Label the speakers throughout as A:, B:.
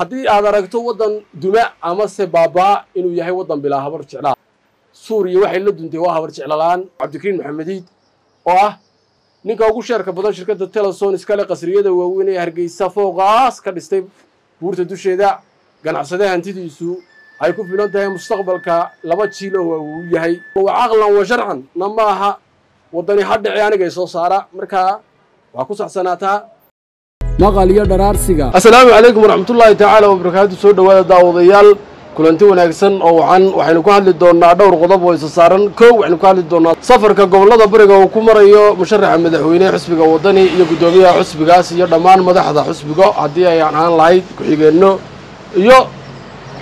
A: haddii aad aragto waddan duma amase baabaa inuu yahay waddan bilaa habar jeclaa suuriya waxay la duntay waa habar jeclalaan. Cabdikariin maxamediid oo ah ninka ugu sheerka badan shirkadda teleson iskale qasriyada waaweyn ee hargeysa fooqaas ka dhistay buurta dusheeda. Ganacsade hantidiisu ay ku filan tahay mustaqbalka laba jiilo oo uu yahay. Wa caqlan wa sharcan na aha waddani ha dhici anigay soo saara. Markaa waa ku saxsanaataa
B: maqal iyo dharaarsiga.
A: Assalaamu calaykum waraxmatullaahi tacaala wabarakaatu soo dhowaada daawadayaal kulanti wanaagsan oo wacan waxaynu ku hadli doonnaa dhowr qodob oo isa saaran. Kow waxaynu ku hadli doonnaa safarka gobollada bariga uu ku marayo musharaxa madaxweyne xusbiga waddani iyo guddoomiyaha xusbigaas iyo dhammaan madaxda xusbiga. Haddii ay ahaan lahayd ku-xigeenno iyo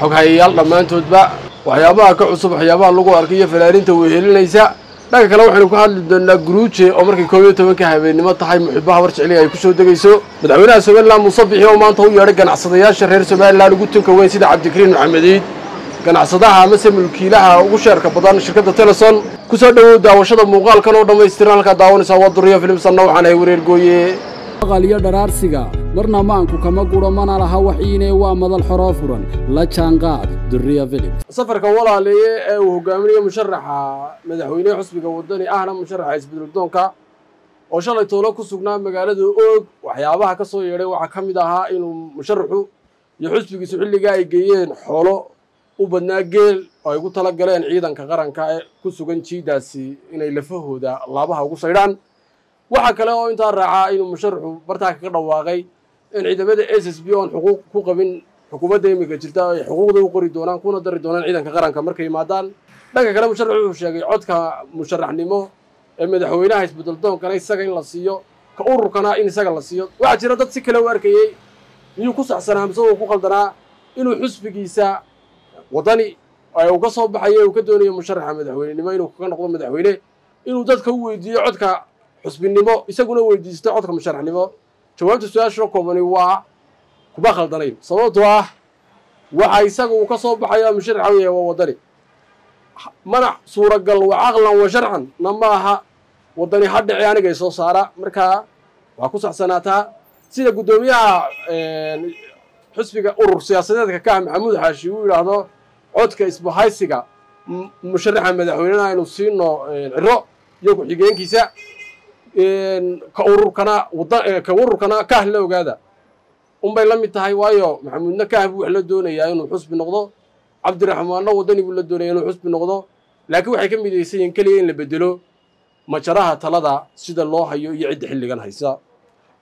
A: xoghayayaal dhammaantoodba waxyaabaha ka cusub waxyaabaha lagu arkay iyo falaarinta wehelinaysa dhanka kale waxaynu ku hadli doonnaa guruuje oo markay koob iyo tobanka habeennimo tahay muxibo habar jecli ay ku soo degayso. Madaxweynaha somalilan muuse bixi oo maanta u yeedhay ganacsadayaasha reer somalilan ugu tunka weyn sida cabdikariin maxamediid ganacsadaha amase mulkiilaha ugu sheerka badan shirkadda teleson ku soo dhowow daawashada muuqaalkan oo dhammaystiran halkaa daawanaysaa waa duriya filimsanna waxaan ahay wareer gooye.
B: Maqal iyo dharaarsiga marna maanku kama guro mana laha waxiine waa madal xoroo furan. La jaanqaad duriya filim
A: safarka walaaleeye ee uu hogaaminayo musharaxa madaxweynehe xusbiga waddani ahna musharaxa isbeddeldoonka oo shalay toolo ku sugnaa magaalada oog waxyaabaha ka soo yeedhay waxaa ka mid ahaa inuu musharaxu iyo xusbigiisu xilligaa ay geeyeen xoolo u badnaa geel oo ay ugu tala galeen ciidanka qaranka ee ku sugan jiidaasi inay lafahooda laabaha ugu saydhaan. Waxaa kale oo intaa raacaa inuu musharaxu bartaa kaga dhawaaqay in ciidamada s s b oon xuquuq ku qabin xukuumadda imika jirta ay xuquuqda u qori doonaan kuna dari doonaan ciidanka qaranka. Markay yimaadaan dhanka kale musharax wuxuu sheegay codka musharaxnimo ee madaxweynaha isbeddeldoonkana isaga in la siiyo ka ururkana in isaga la siiyo. Waxaa jira dad si kale u arkayey miyuu ku saxsanaa mise uu ku qaldanaa? Inuu xusbigiisa waddani uu ka soo baxayo uu ka doonayo musharaxa madaxweynenimo inuu kaga noqdo madaxweyne inuu dadka u weydiiyo codka xusbinimo isaguna weydiisto codka musharaxnimo jawaabta su'aasha koobani waa kuma khaldanayn sababtoo ah waxa isaga uu ka soo baxayo musharaxa u yahay waa waddani mana suuragal wa caqlan wa sharcan na ma aha waddani ha dhici anigay soo saara. Markaa waa ku saxsanaataa sida guddoomiyaha xusbiga urur siyaasadeedka ka ah maxamuud xaashi uu yidhaahdo codka isbahaysiga musharaxa madaxweynena aynu siino ciro iyo ku-xigeenkiisa ka ururkana ka ururkana kaah la ogaada. Unbay la mid tahay waayo maxamuudna kaah buu wax la doonayaa inuu xusbi noqdo. Cabdiraxmaanna waddani buu la doonaya inuu xusbi noqdo. Laakiin waxay ka midaysan yihiin keliya in la bedelo majaraha talada sida loo hayo iyo cidda xilligan haysa.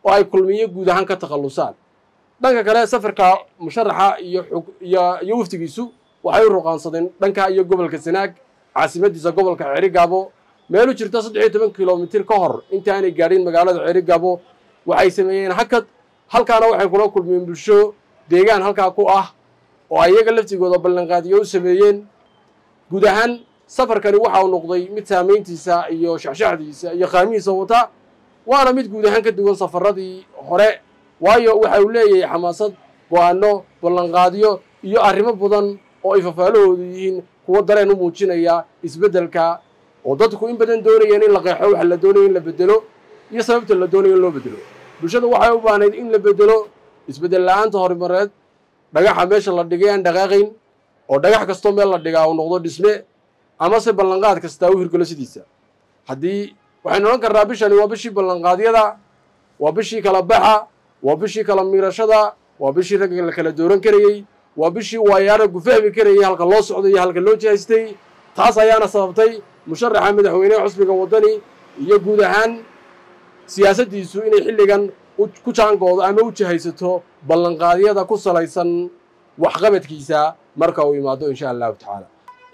A: Oo ay kulmiyo guud ahaan ka takhallusaan. Dhanka kale safarka musharaxa iyo waftigiisu waxay u ruqaansadeen dhanka iyo gobolka sanaag caasimadiisa gobolka ceerigaabo meelu jirta saddex iyo toban kilomitir ka hor. Inta aanay gaadhin magaalada ceerigaabo waxay sameeyeen hakad. Halkaana waxay kula kulmeen bulsho deegaan halkaa ku ah oo ayaga laftigooda ballanqaadiyo u sameeyeen. Guud ahaan safarkani waxa uu noqday mid saamayntiisa iyo shaxshaxdiisa iyo qaamihiisa wata waana mid guud ahaan ka duwan safaradii hore. Waayo waxa uu leeyahay xamaasad go'aanno ballanqaadiyo iyo arrimo badan oo ay fafaalahoodu yihiin kuwo dareen u muujinaya isbeddelka oo dadku in badan doonayeen in la qeexo waxa la doonayo in la bedelo iyo sababta la doonayo in loo bedelo bulshada waxay u baahnayd in la bedelo isbeddel la'aanta horumareed dhagaxa meesha la dhigay aan dhaqaaqayn oo dhagax kastoo meel la dhigaa uu noqdo dhisme amase ballanqaad kastaa u hirgelo sidiisa. Haddii waxaynu odhan karnaa bishani waa bishii ballanqaadyada waa bishii kala baxa waa bishii kala miirashada waa bishii ragga la kala dooran karayey waa bishii waayaaragu fahmi karayey halka loo socday iyo halka loo jihaystay taas ayaana sababtay musharaxa madaxweyneha xusbiga waddani iyo guud ahaan siyaasaddiisu inay xilligan ku jaangoodo ama u jihaysato ballanqaadyada ku salaysan waxqabadkiisa marka uu imaado insha allahu tacaala.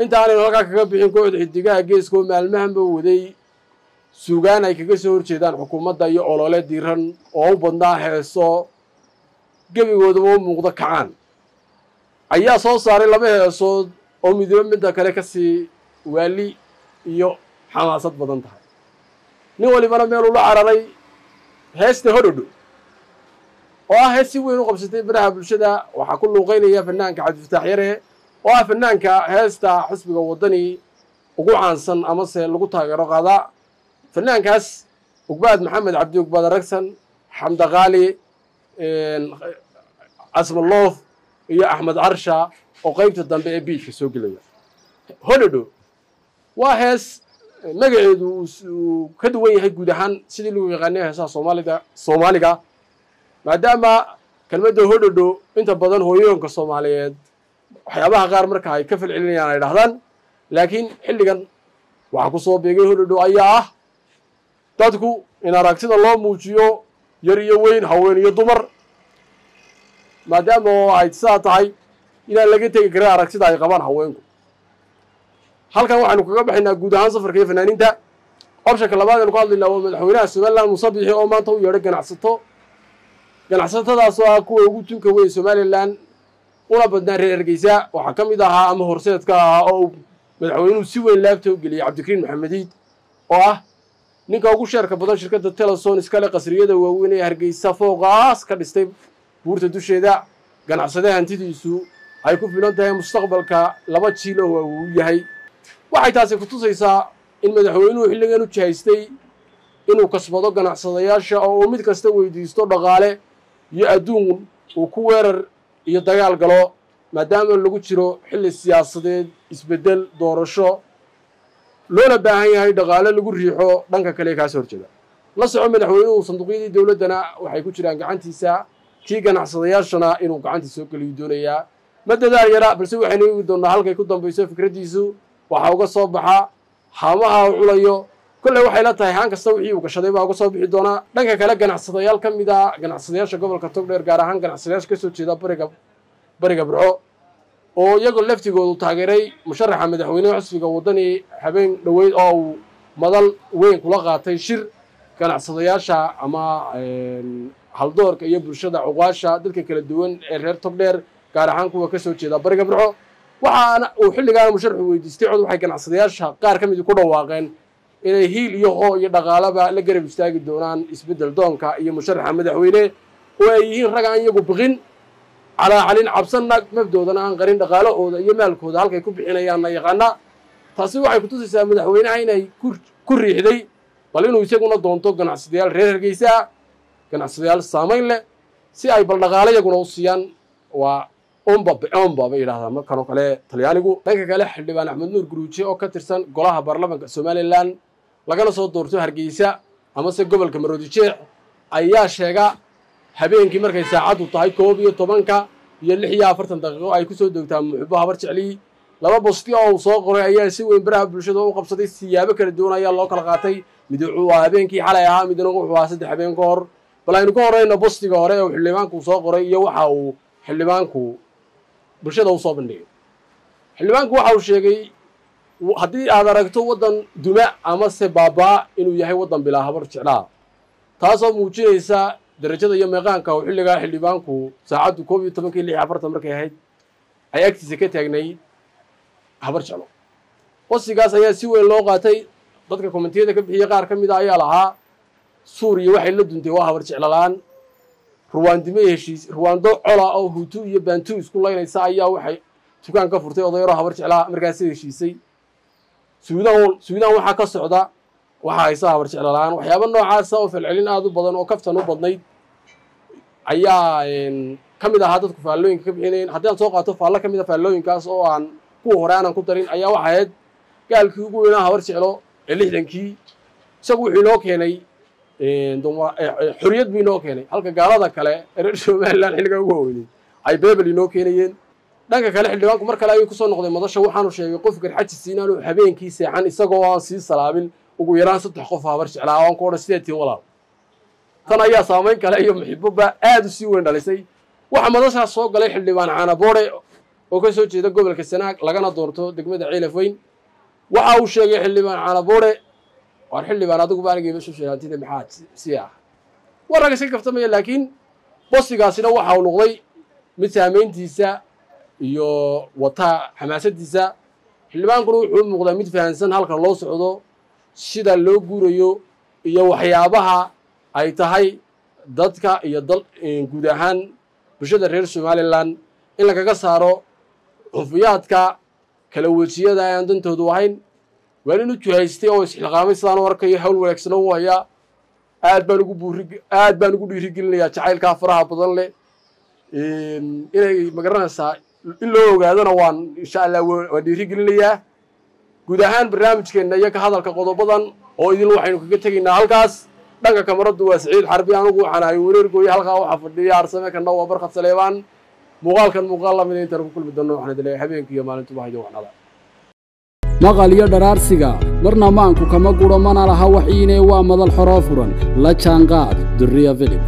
A: Inta aanaynu halkaa kaga bixin kooxda xidigaha geeska maalmahanba waday sugaan ay kaga soo horjeedaan xukuumadda iyo olole diran oo u badnaa heeso gebigoodaba u muuqdo kacaan. Ayaa soo saaray laba heesood oo midoobe midda kale ka sii waali iyo xamaasad badan tahay. Nin walibana meeluu la cararay heesta hodhodho oo ah hees si weyn u qabsatay baraha bulshada waxaa ku luuqaynaya fanaanka cabdifataax yare oo ah fanaanka heesta xusbiga waddani ugu caansan amase lagu taageero qaada. Fanaankaas ugbaad maxamed cabdi ugbaad aragsan xamda qaali casmaloof iyo axmed carsha oo qaybta dambe ee biidka soo gelaya. Hodhodho waa hees magaceedu uu ka duwan yahay guud ahaan sidii lagu yaqaanay heesaha soomaalida soomaaliga maadaama kelmadda hodhodho inta badan hooyooyinka soomaaliyeed waxyaabaha qaar marka ay ka falcelinayaan ay dhahdaan laakiin xilligan waxaa ku soo beegay hodhodho ayaa ah dadku in aragtida loo muujiyo yar iyo weyn haween iyo dumar maadaama oo ay sidaa tahay inaan laga tegi karin aragtida ay qabaan haweenku halkan waxaynu kaga baxaynaa guud ahaan safarka iyo fanaaniinta. Opshanka labaad aynu ku hadlaynaa waa madaxweynaha somalilan musabixi oo maanta u yeedhay ganacsato. Ganacsatadaasoo ah kuwa ugu tunka weyn somalilan una badnaa reer ergeysa waxaa ka mid ahaa ama horseedka ahaa oo madaxweynuhu si weyn laabta u geliyey cabdikariin maxamediid oo ah ninka ugu sheerka badan shirkadda teleson iskale qasriyada waaweyn ee hargeysa fooqaas ka dhistay buurta dusheeda. Ganacsade hantidiisu ay ku filan tahay mustaqbalka laba jiil oo uu yahay waxay taasi ku tusaysaa in madaxweynuhu xilligan u jihaystay inuu kasbado ganacsadayaasha oo uu mid kasta weydiisto dhaqaale iyo adduun uu ku weerar iyo dagaal galo maadaama lagu jiro xilli siyaasadeed isbeddel doorasho loona baahan yahay dhaqaale lagu riixo dhanka kale kaasoo horjeeda. La soco madaxweynuhu sanduuqyadii dowladdana waxay ku jiraan gacantiisa kii ganacsadayaashana inuu gacantii soo geliyu doonayaa ma dadaal yara balse waxaynu eegi doonnaa halkay ku dambayso fikraddiisu waxaa uga soo baxa haamaha culayo. Kolley waxay la tahay haan kasta wixii uu gashaday baa uga soo bixi doonaa dhanka kale ganacsadayaal ka mid a ganacsadayaasha gobolka togdheer gaar ahaan ganacsadayaasha ka soo jeeda bariga bariga burco oo iyagoo laftigoodu taageeray musharaxa madaxweyneha xusbiga waddani habeen dhoweyd oo uu madal weyn kula qaatay shir ganacsadayaasha ama haldoorka iyo bulshada cuqaasha dadka kala duwan ee reer togdheer gaar ahaan kuwa ka soo jeeda bariga burco waxaana uu xilligaana musharxu weydiistay cod waxay ganacsadayaasha qaar ka midi ku dhawaaqeen inay hiil iyo hoo iyo dhaqaalaba la garab istaagi doonaan isbeddel doonka iyo musharaxa madaxweyne. Oo ay yihiin rag aan iyagu biqin calaacalin cabsanna mabdoodana aan qarin dhaqaalahooda iyo maalkooda halkay ku bixinayaanna yaqaana taasi waxay ku tusaysaa madaxweynaha inay ku riixday bal inuu isaguna doonto ganacsadayaal reer hargeysa ganacsadayaal saamayn leh si ay bal iyaguna u siiyaan. Waa omba bay yidhahdaa markan oo kale talyaanigu dhanka kale xildhibaan axmed nuur guruuje oo ka tirsan golaha baarlamaanka somalilan lagana soo doorto hargeysa amase gobolka maroodi jeex ayaa sheega habeenkii markay saacaddu tahay koob iyo tobanka iyo lix iyo afartan daqiiqo ay ku soo degtaa muxubo habar jeclii laba bosti oo uu soo qoray ayaa si weyn baraha bulshada u qabsaday siyaabo kala duwan ayaa loo kala qaatay. Mid wuxuu ahaa habeenkii xalay ahaa midna wuxuu ahaa saddex habeen ka hor. Bal aynu ka horeyno bostiga hore oo xildhibaanku soo qoray iyo waxa uu xildhibaanku bulshada u soo bandhigay. Xildhibaanku waxa uu sheegay haddii aad aragto waddan duma amase baabaa inuu yahay waddan bilaa habar jeclaa taasoo muujinaysa darajada iyo meeqaanka uu xilligaa xildhibaanku saacaddu koob iyo tobankii lix afartan markay ahayd ay agtiisa ka taagnay habar jeclo. Bostigaas ayaa si weyn loo qaatay dadka kommentiyada ka bixiyey qaar ka mid a ayaa lahaa suuriya waxay la duntay waa habar jeclalaan ruwaandime heshiis ruwaando cola oo hutu iyo baantu isku laynaysa ayaa waxay dukaan ka furtay odayaroo habar jeclaa markaasi heshiisay. Suudaan suudaan waxaa ka socda waxaa haysa habar jeclalaan. Waxyaaba noocaasa oo falcelin aada u badan oo kaftan u badnayd ayaa ka mid ahaa dadku faallooyinka ka bixinayn haddii aan soo qaato faallo ka mid a faallooyinkaas oo aan kuwa hore aanan ku darin ayaa waxa ahayd gaalkii ugu weynaa habar jeclo ee lixdankii isagu wuxuu inoo keenay xorriyad buu inoo keenay. Halka gaalada kale ee reer somalilan xilligaa ugu howeynay ay bebel inoo keenayeen. Dhanka kale xildhibaanku mar kale ayuu ku soo noqday madasha waxaanu sheegay qof garxajisi inaanu habeenkii seexan isagoo aan sii salaabin. Ugu yaraan saddex qof habar jeclaa oo aan ku odhan sideed tiin walaal. Tan ayaa saamayn kale iyo muxiboba aada u sii weyn dhalisay. Waxaa madashaas soo galay xildhibaan caanaboore oo ka soo jeeda gobolka sanaag lagana doorto degmada ceelaf weyn. Waxa uu sheegay xildhibaan caanaboore waar xildhibaan adiguba meeshu sheegaantida maxaa sii ah. War rag iska kaftamaya laakiin bostigaasina waxa uu noqday mid saamayntiisa iyo wataa xamaasadiisa. Xildhibaankuna wuxuu u muuqdaa mid fahansan halka loo socdo sida loo guurayo iyo waxyaabaha ay tahay dadka iyo dal guud ahaan bulshada reer somalilan in lagaga saaro xunfiyaadka kala wejiyada aan dantoodu ahayn waa nin u juhaystay oo isxilqaamay sidaan u arkayo hawl wanaagsano u hayaa aad baan ugu buuri aad baan ugu dhiirigelinayaa jacaylkaa faraha badan leh. Inay ma garanaysaa in loo ogaadona waan insha allah waan dhiirigelinayaa. Guud ahaan barnaamijkeenna iyo ka hadalka qodobadan oo idin waxaynu kaga tegaynaa halkaas dhanka kamaradu waa siciid xarbi anigu waxaan ahay wareergooye halkaa waxaa fadhiya arsame kana waa barkad saleebaan muuqaalkan muuqaal lamida intaan ku kulmi doonno waxaan idin leeyahay habeenkii iyo maalintuba haydo waxnada
B: maqal iyo dharaarsiga marna maanku kama guro mana laha waxiine waa madal xoroo furan. La jaanqaad durriya filib